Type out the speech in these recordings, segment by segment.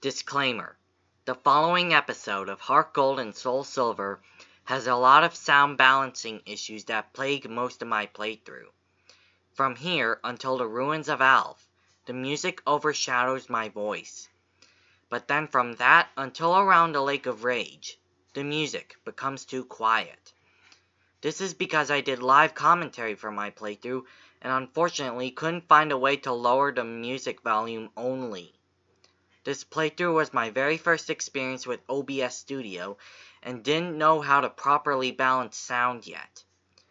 Disclaimer The following episode of Heart Gold and Soul Silver has a lot of sound balancing issues that plague most of my playthrough. From here until the ruins of Alph, the music overshadows my voice. But then from that until around the Lake of Rage, the music becomes too quiet. This is because I did live commentary for my playthrough and unfortunately couldn't find a way to lower the music volume only. This playthrough was my very first experience with OBS Studio and didn't know how to properly balance sound yet.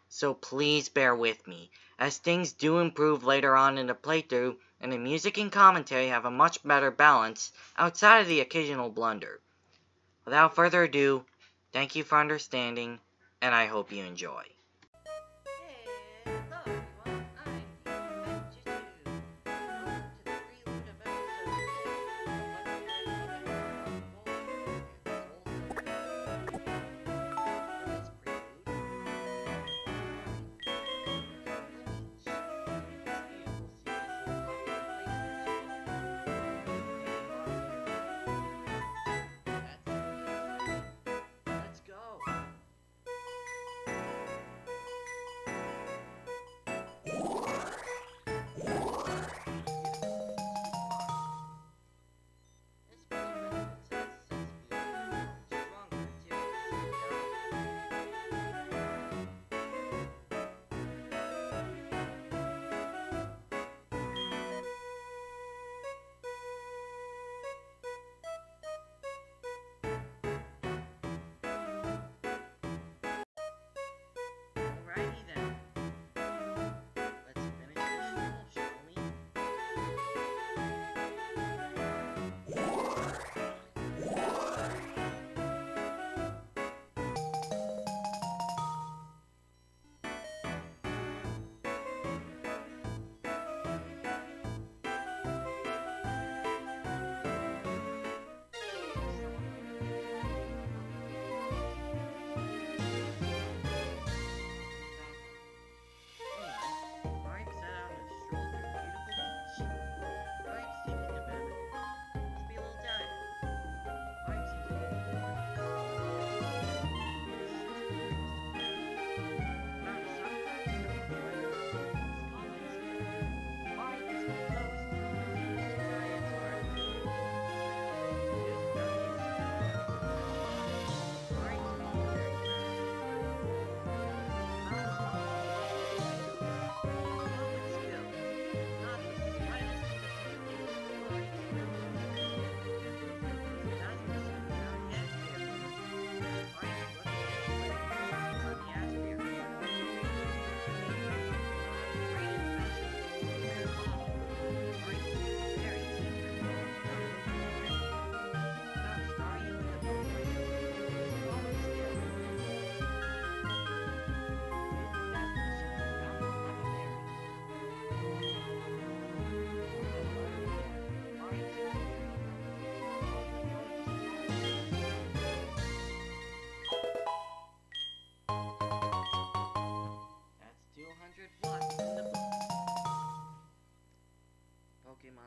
So please bear with me, as things do improve later on in the playthrough and the music and commentary have a much better balance outside of the occasional blunder. Without further ado, thank you for understanding, and I hope you enjoy.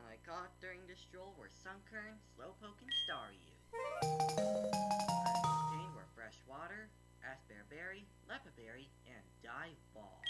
I caught during this stroll were Sunkern, Slowpoke, and Staryu. Items contained were Fresh Water, Aspear Berry, Lepa Berry, and Dive Ball.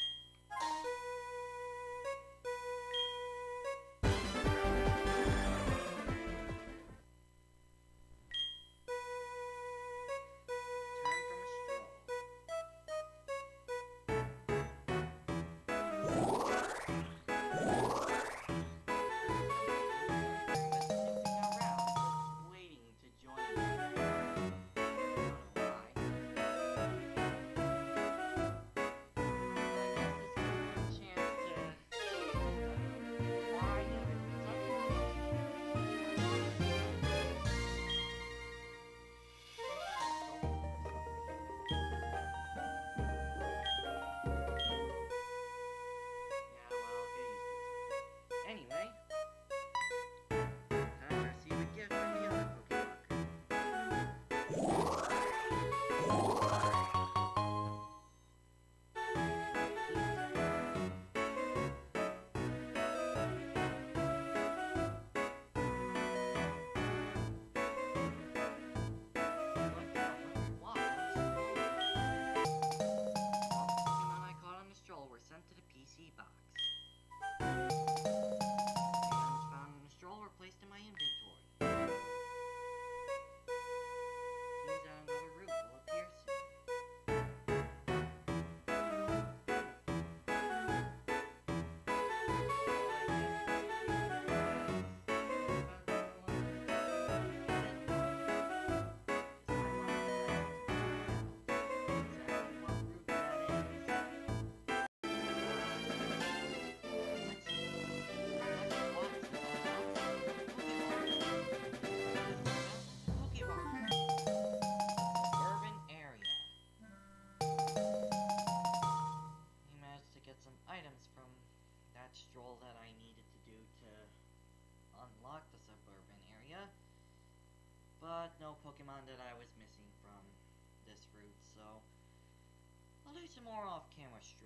More off-camera strolling.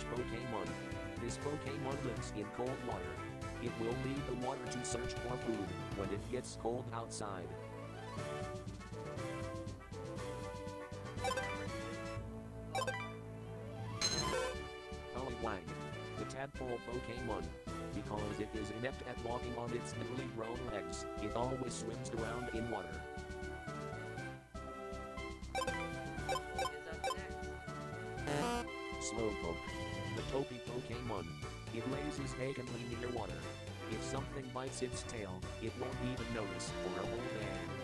Waterfish Pokemon. This Pokemon lives in cold water. It will leave the water to search for food when it gets cold outside. Poliwag, the tadpole Pokemon. Because it is inept at walking on its newly grown legs, it always swims around in water. Is up next. Slowpoke, dopey Pokemon. It his vacantly near water. If something bites its tail, it won't even notice for a whole day.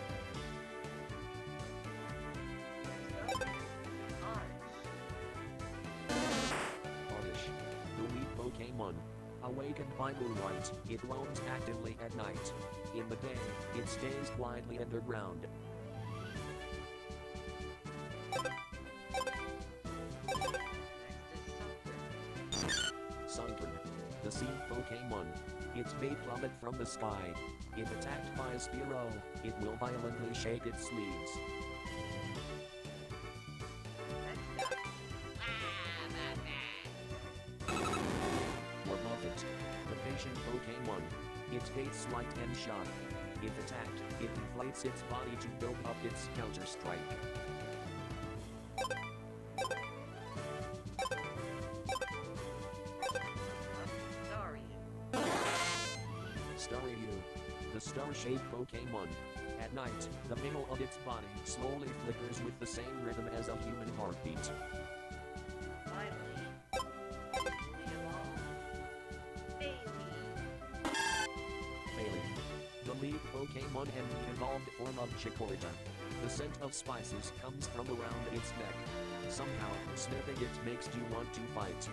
Pokemon. Awakened by moonlight, it roams actively at night. In the day, it stays quietly underground. Its may plummet from the sky. If attacked by a Spearow, it will violently shake its Batman. Wobbuffet, the patient Pokemon. Its gaits slight and sharp. If attacked, it inflates its body to build up its counter-strike. Star-shaped Pokemon. At night, the middle of its body slowly flickers with the same rhythm as a human heartbeat. Bayleef. Bayleef, the lead Pokemon and the evolved form of Chikorita. The scent of spices comes from around its neck. Somehow, sniffing it makes you want to fight.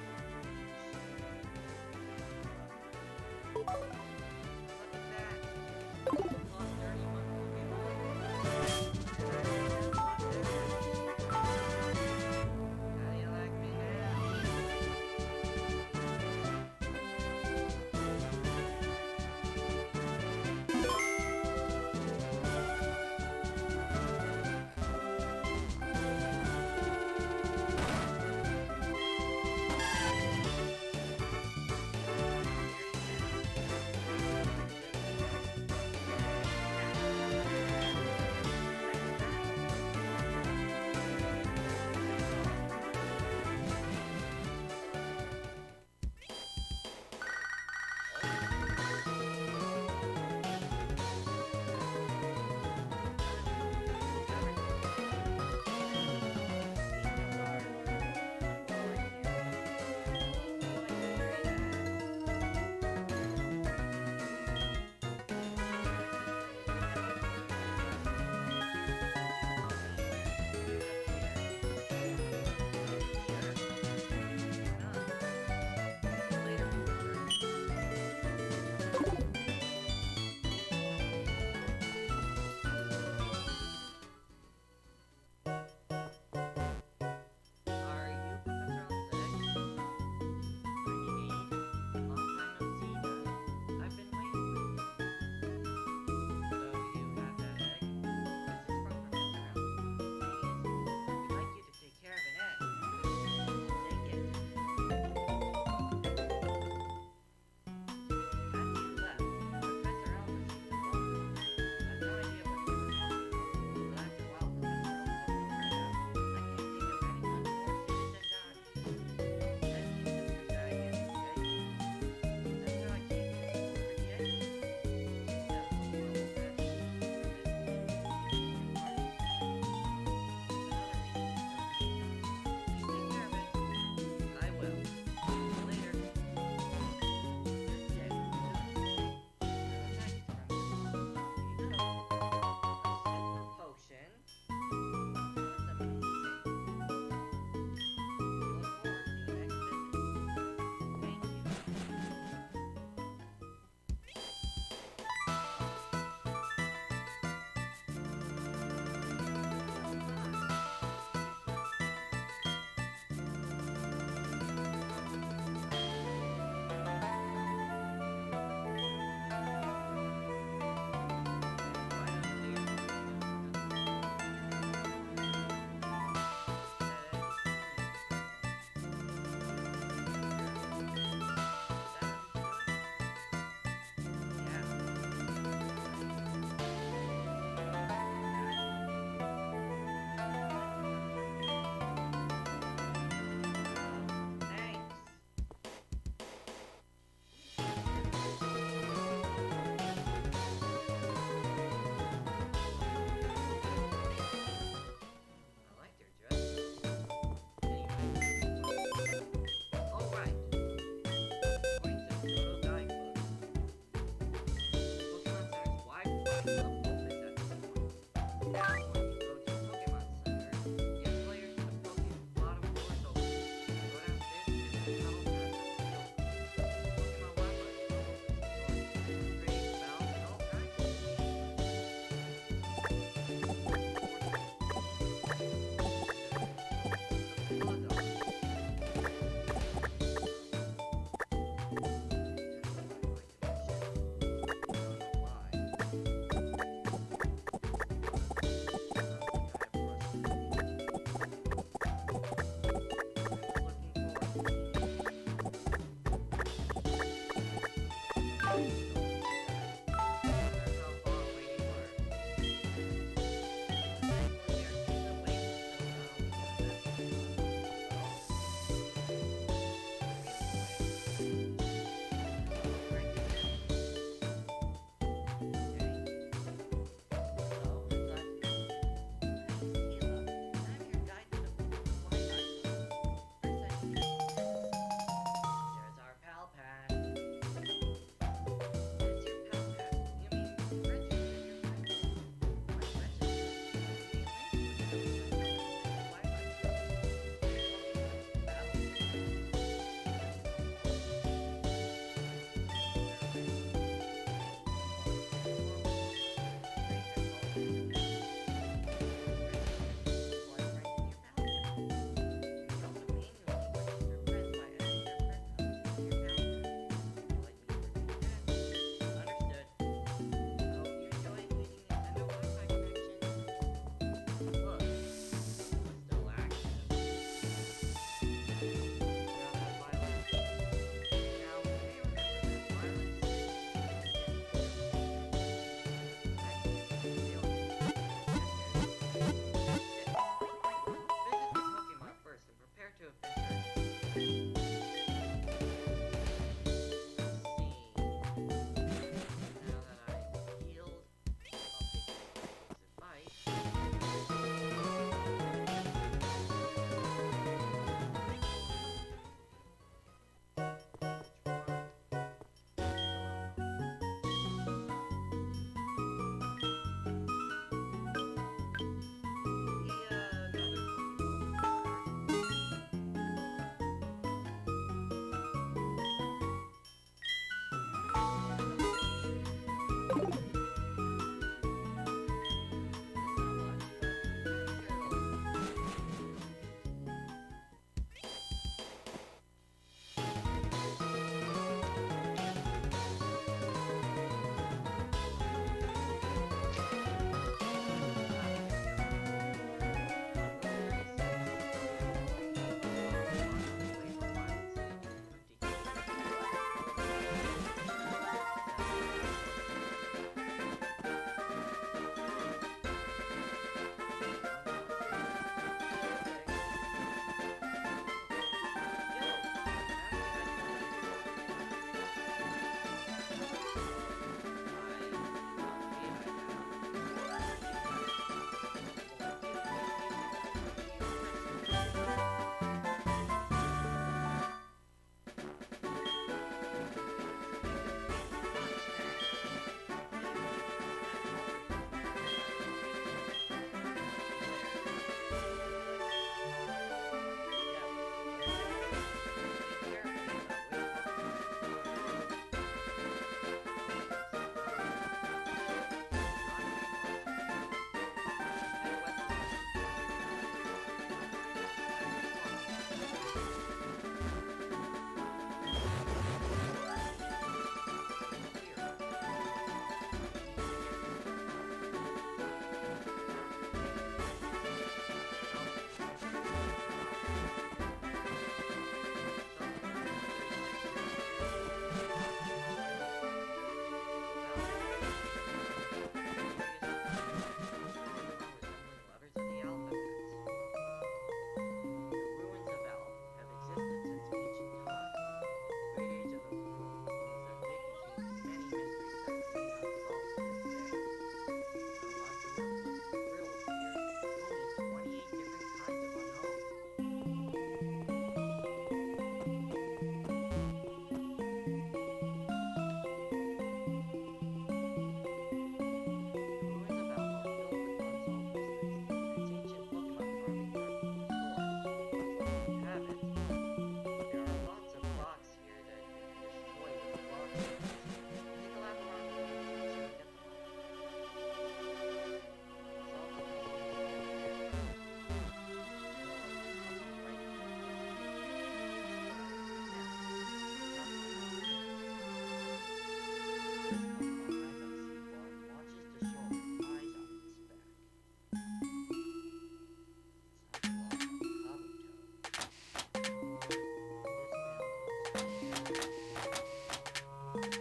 Thank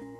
you.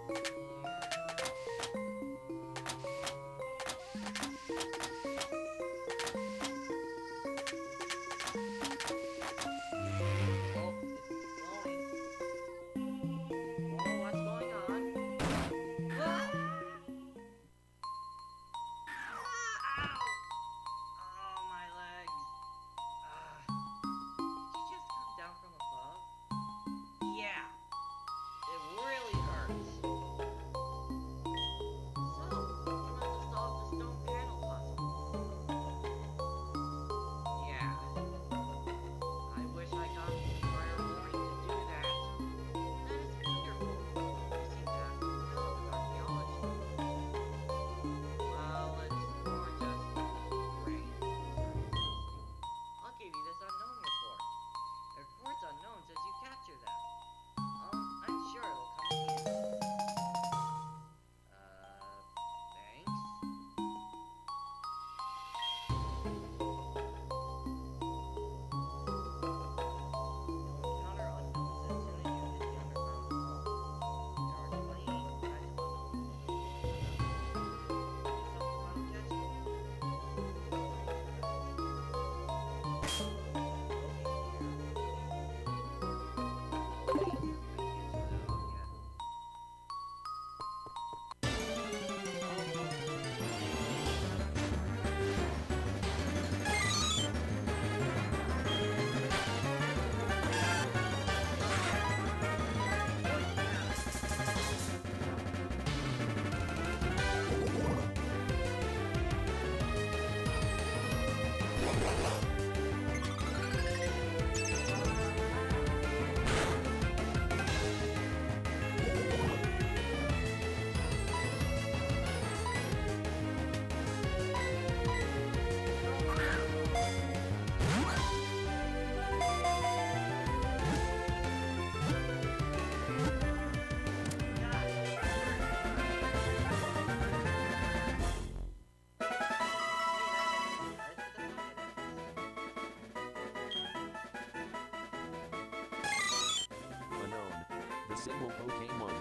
symbol Pokemon.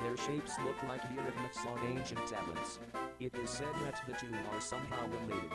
Their shapes look like hieroglyphs on ancient tablets. It is said that the two are somehow related.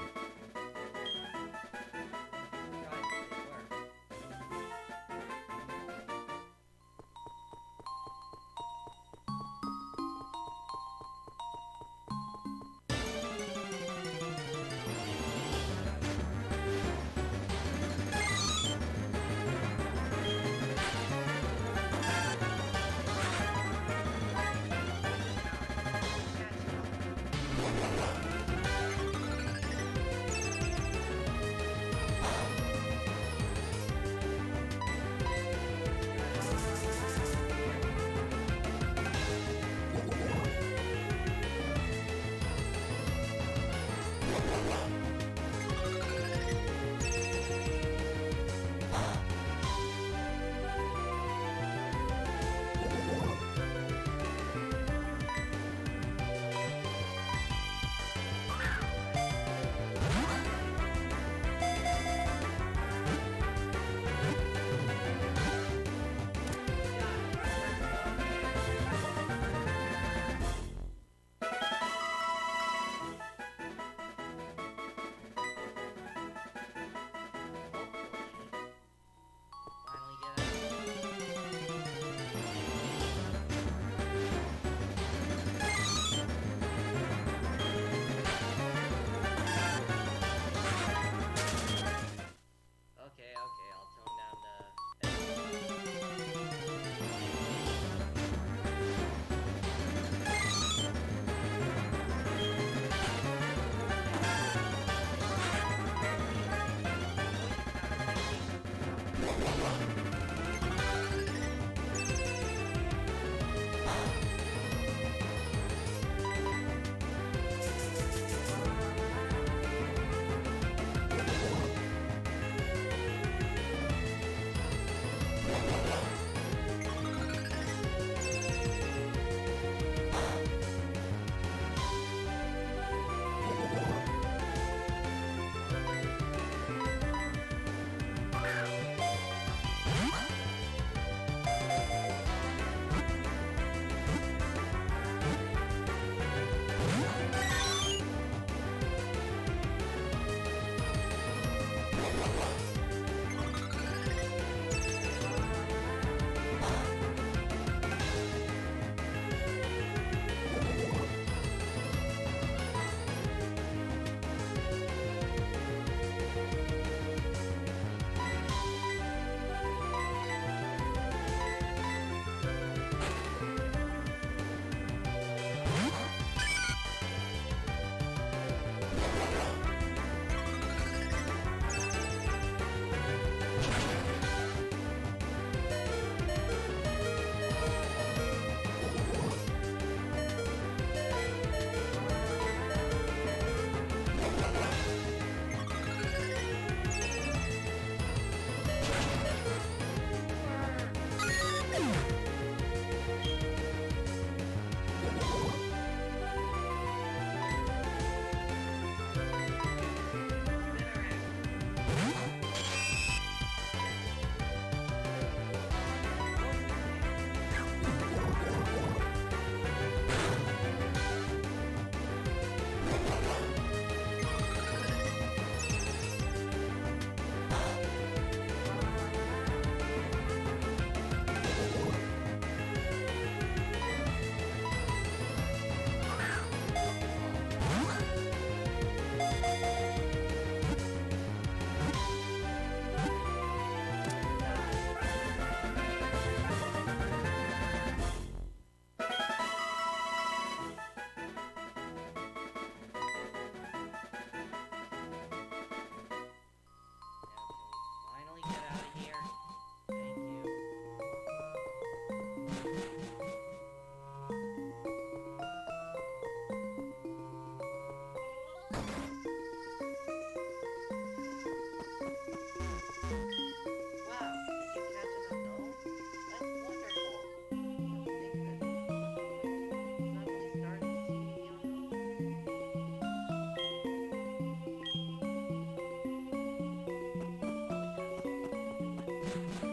Bye.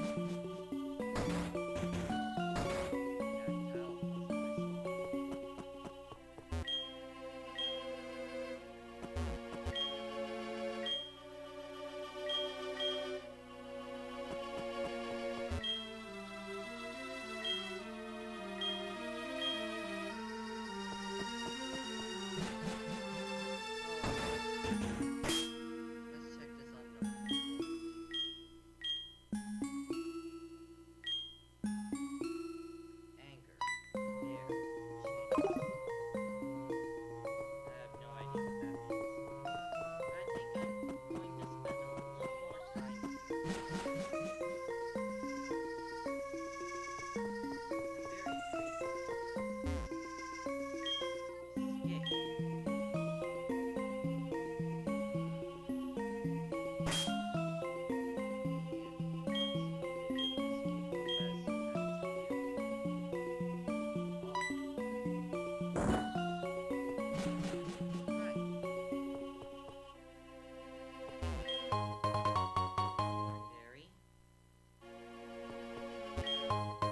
うん。